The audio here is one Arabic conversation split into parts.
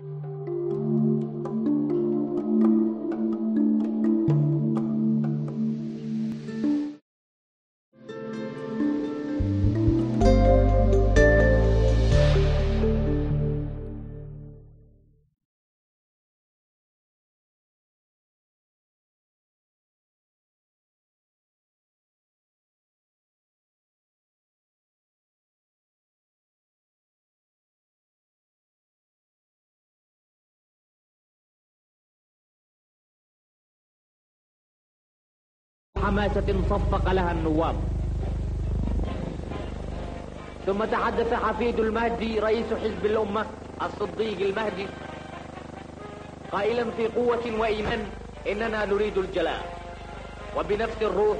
you حماسة صفق لها النواب. ثم تحدث حفيد المهدي رئيس حزب الأمة الصديق المهدي قائلا في قوة وإيمان إننا نريد الجلاء. وبنفس الروح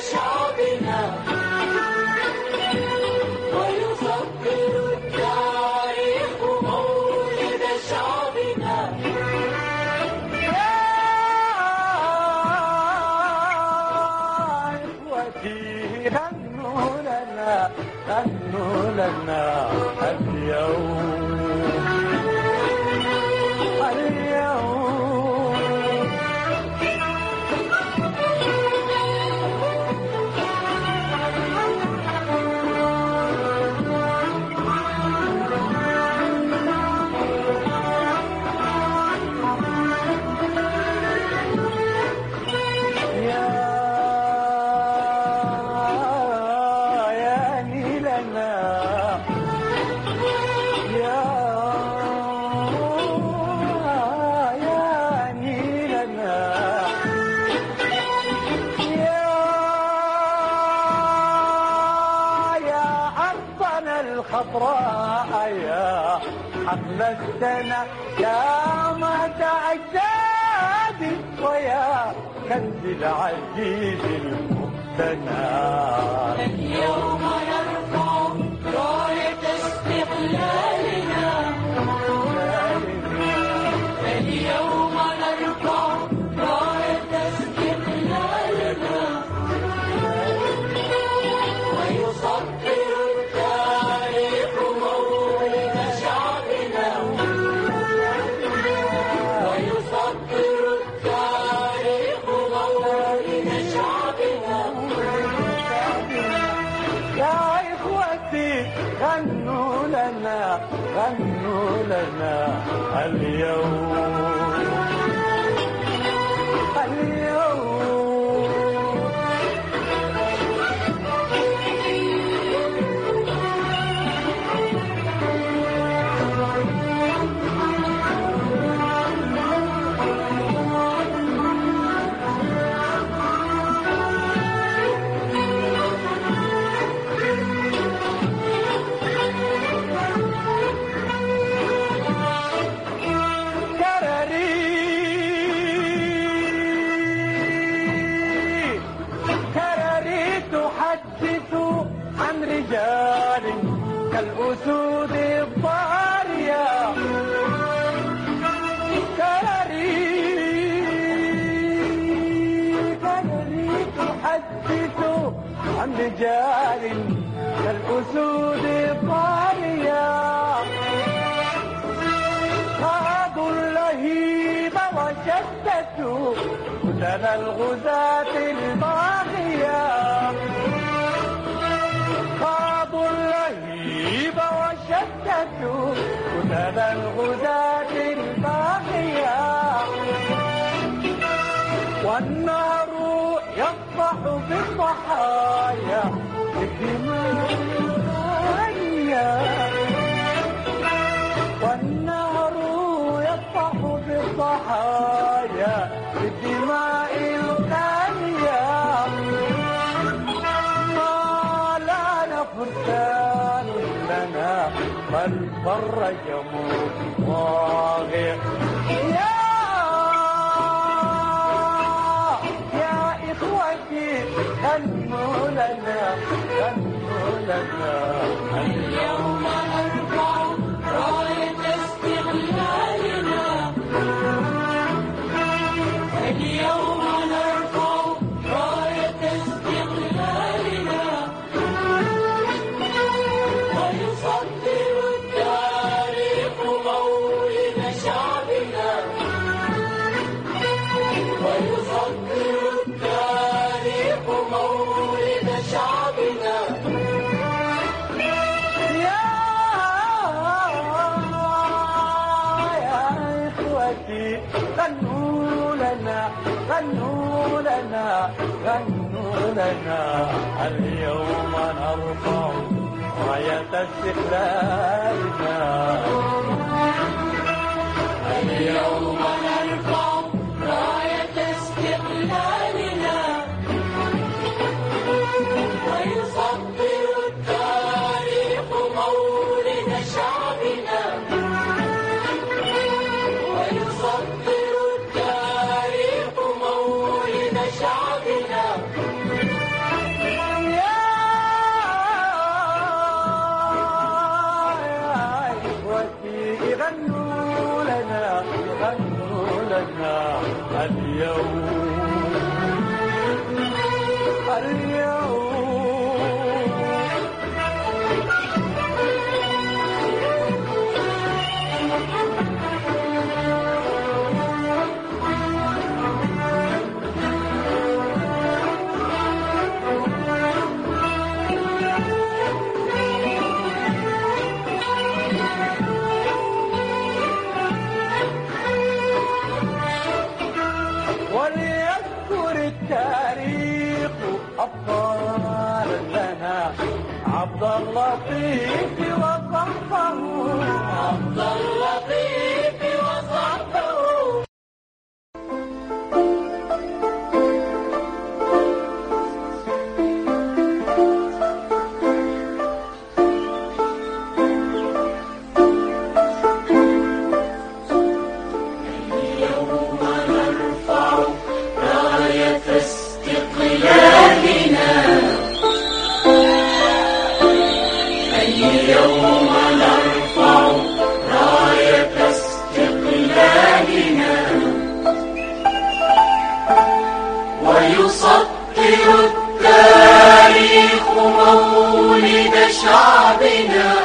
Show! كنز العزيز المقتنى اليوم غنوا لنا اليوم. لنا الغزاة الباغية. خاضوا اللهيب وشتتوا لنا الغزاة الباغية. والنهر يفضح بالضحايا بستان لنا بل فر جمود واقع يا يا إخوتي غنوا لنا غنوا لنا. اليوم لنا اليوم نرفع راية استقلالنا. اليوم Shabina.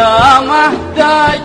يا محتاج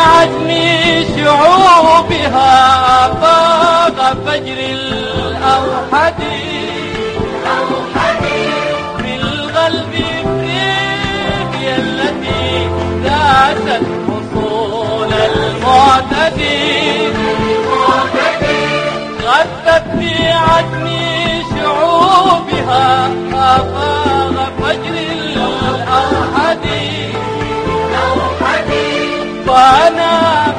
وسمعتني شعوبها فاق فجر الأوحد. في القلب فيه التي داست حصول المعتدي. غثت في شعور شعوبها فاق فجر الأوحد. ربنا